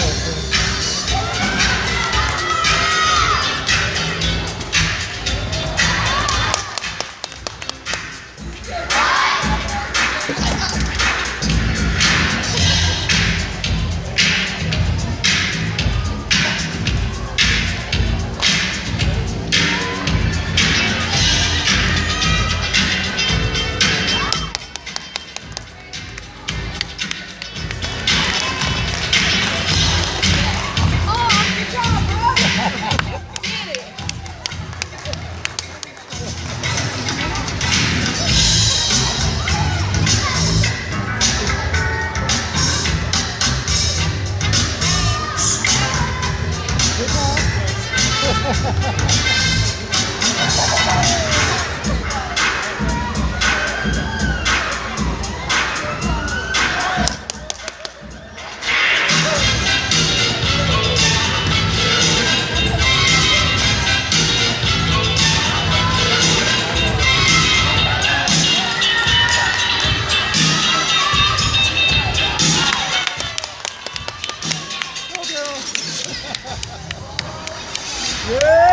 Ha ha ha. Yeah!